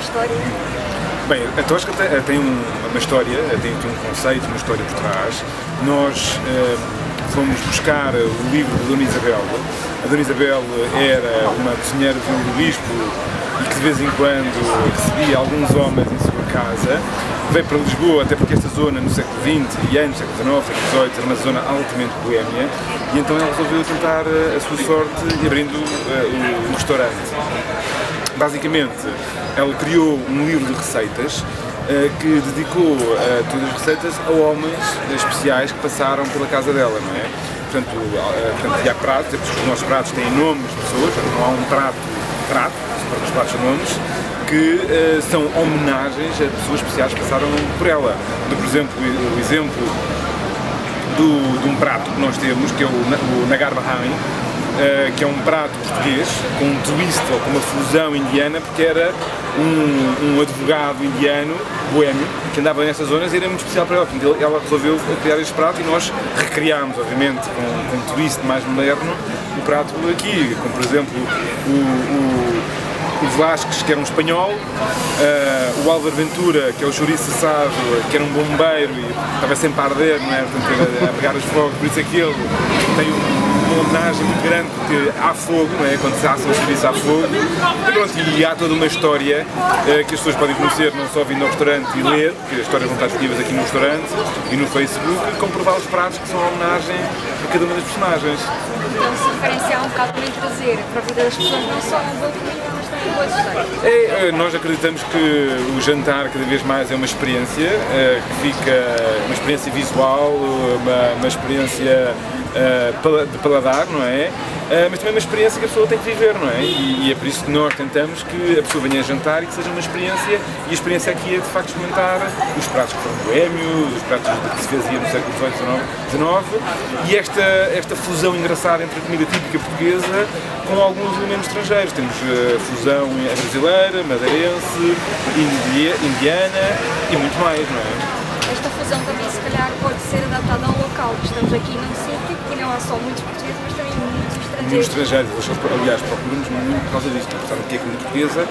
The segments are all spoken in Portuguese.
história? Bem, a Tosca tem, tem uma história, tem, tem, um conceito, uma história por trás. Nós eh, fomos buscar o livro de Dona Isabel. A Dona Isabel era uma cozinheira do Bispo e que de vez em quando recebia alguns homens em sua casa. Veio para Lisboa, até porque esta zona no século XX e antes, século XIX, século XVIII, era uma zona altamente boêmia, e então ela resolveu tentar eh, a sua sorte abrindo uh, o restaurante. Basicamente, ela criou um livro de receitas uh, que dedicou uh, todas as receitas a homens especiais que passaram pela casa dela, não é? Portanto, uh, portanto há pratos, os nossos pratos têm nomes de pessoas, não há um prato, prato, os pratos são nomes, que são homenagens a pessoas especiais que passaram por ela. Por exemplo, o exemplo do, de um prato que nós temos, que é o, o Nagar Bahami, uh, que é um prato português com um twist ou com uma fusão indiana, porque era um, um advogado indiano, boêmio, que andava nessas zonas e era muito especial para ela. Portanto, ela resolveu criar este prato e nós recriámos, obviamente, com, com um twist mais moderno, o prato aqui, como por exemplo o, o o que era um espanhol, uh, o Álvaro Ventura, que é o chouriço assado, que era um bombeiro e estava sempre a arder, não é? Portanto, a, a pegar os fogos, por isso é ele tem um homenagem muito grande porque há fogo, não é? quando se assa um serviço há fogo. E, pronto, e há toda uma história eh, que as pessoas podem conhecer não só vindo ao restaurante e ler, porque as histórias vão estar disponíveis aqui no restaurante e no Facebook, e comprovar os pratos que são a homenagem a cada uma das personagens. Então se diferenciar um bocado também trazer para a vida das pessoas não só um bom comida, mas também boas histórias. É, eh, nós acreditamos que o jantar cada vez mais é uma experiência, é, que fica uma experiência visual, uma, uma experiência uh, de paladar, não é? Uh, mas também uma experiência que a pessoa tem que viver, não é? E, e, é por isso que nós tentamos que a pessoa venha a jantar e que seja uma experiência, e a experiência aqui é de facto experimentar os pratos que foram boémios, os pratos que se fazia no século XVIII, XIX, e esta, esta fusão engraçada entre a comida típica portuguesa com alguns elementos estrangeiros. Temos a fusão brasileira, madeirense, indiana e muito mais, não é? Esta fusão também, se calhar, pode ser adaptada ao local. Estamos aqui num sítio que não há só muitos portugueses, estrangeiros. Muitos estrangeiros, aliás, procuramos muito por causa disso, pensaram que é comida portuguesa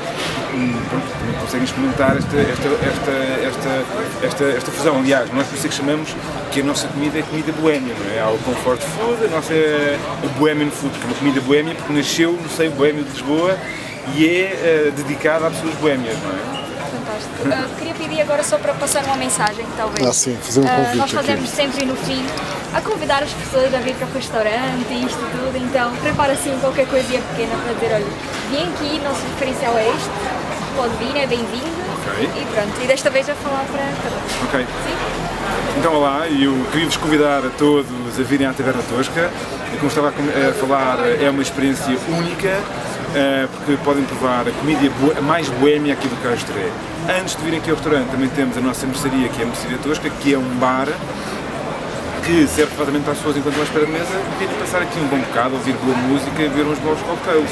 também conseguem experimentar esta, esta, esta, esta, esta, esta fusão. Aliás, nós por isso é que chamamos que a nossa comida é comida boêmia, não é? Há o comfort food, a nossa é a bohemian food, que é uma comida boêmia porque nasceu no seio boêmio de Lisboa e é uh, dedicada a pessoas boêmias, não é? Uh, queria pedir agora só para passar uma mensagem, talvez. Ah, sim, fazer um ah, convite. Uh, nós fazemos aqui. sempre no fim a convidar as pessoas a vir para o restaurante e isto tudo, então prepara assim qualquer coisinha pequena para dizer: olha, vim aqui, nosso diferencial é este, pode vir, é bem-vindo. Okay. E pronto, e desta vez a falar para cada Ok. Sim? Então, olá, eu queria vos convidar a todos a virem à Taverna Tosca. E como estava a falar, é uma experiência única uh, porque podem provar a comida mais boêmia aqui do Castro é. Antes de virem aqui ao restaurante também temos a nossa mercearia, que é a Mercearia Tosca, que é um bar que serve perfeitamente para as pessoas enquanto estão à espera de mesa virem passar aqui um bom bocado, ouvir boa música e ver uns bons cocktails.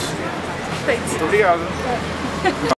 Perfeito. Muito obrigado.